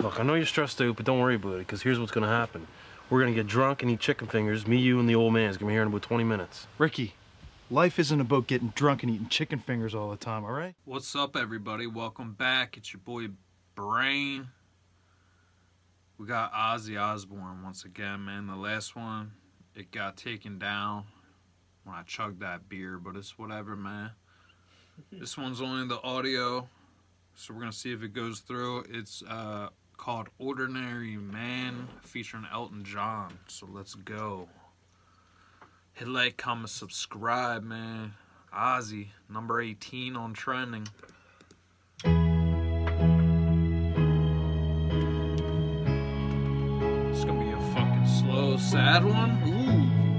Look, I know you're stressed out, but don't worry about it, because here's what's gonna happen. We're gonna get drunk and eat chicken fingers. Me, you, and the old man's gonna be here in about 20 minutes. Ricky, life isn't about getting drunk and eating chicken fingers all the time, all right? What's up, everybody? Welcome back. It's your boy Brain. We got Ozzy Osbourne once again, man. The last one, it got taken down when I chugged that beer, but it's whatever, man. this one's only the audio, so we're gonna see if it goes through. It's uh, called Ordinary Man featuring Elton John. So let's go. Hit like, comment, subscribe, man. Ozzy, number 18 on trending. It's gonna be a fucking slow, sad one. Ooh.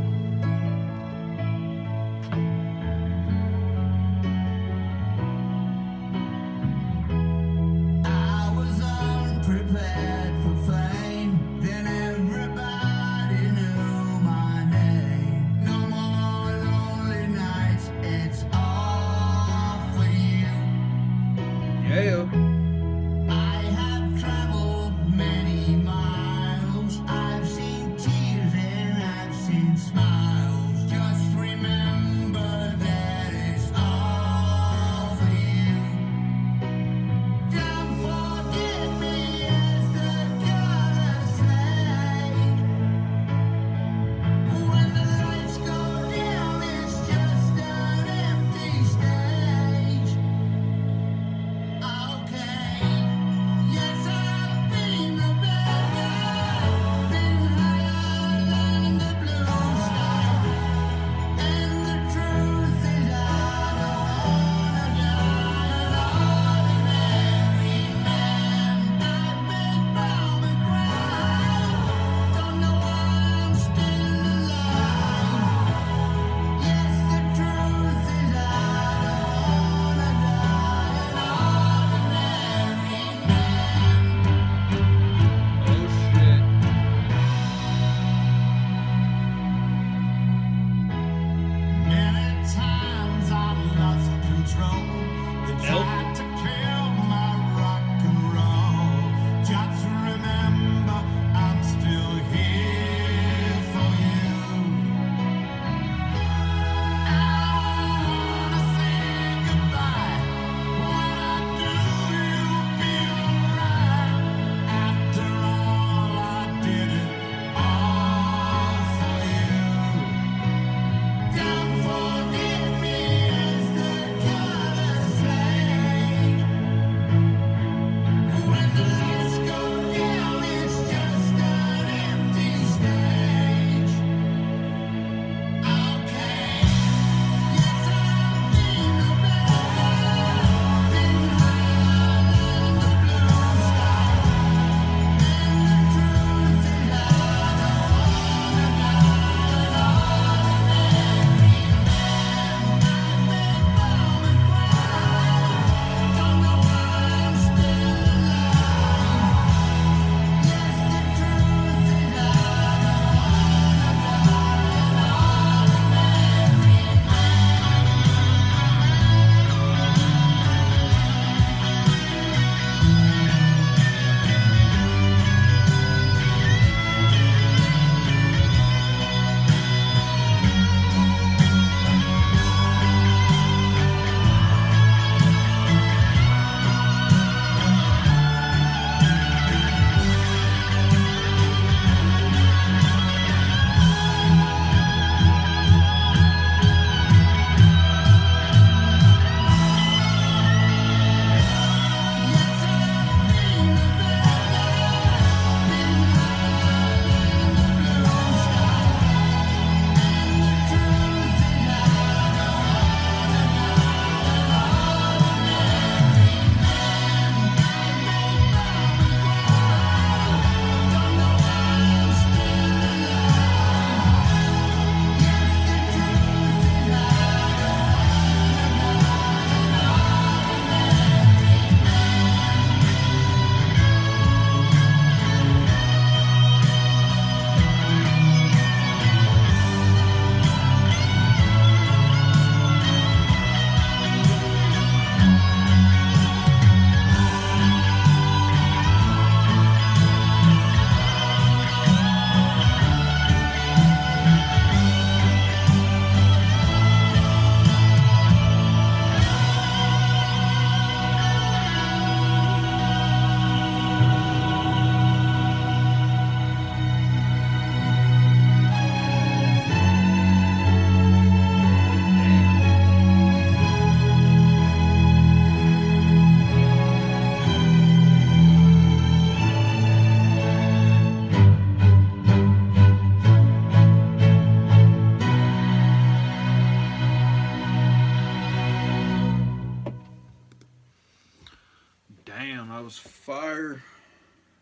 Fire.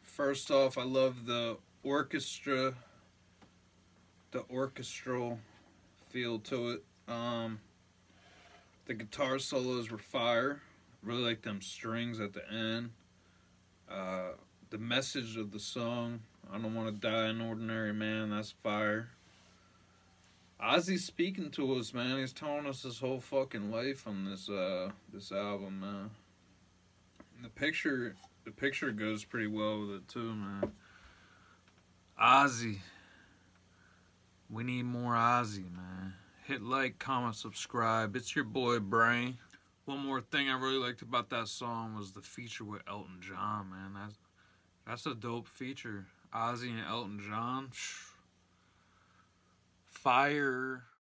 First off, I love the orchestra, the orchestral feel to it. Um, the guitar solos were fire. Really like them strings at the end. Uh, the message of the song, I don't want to die an ordinary man, that's fire. Ozzy's speaking to us, man. He's telling us his whole fucking life on this uh this album, man. Picture the picture goes pretty well with it too, man. Ozzy. We need more Ozzy, man. Hit like, comment, subscribe. It's your boy Brain. One more thing I really liked about that song was the feature with Elton John, man. That's that's a dope feature. Ozzy and Elton John. Fire.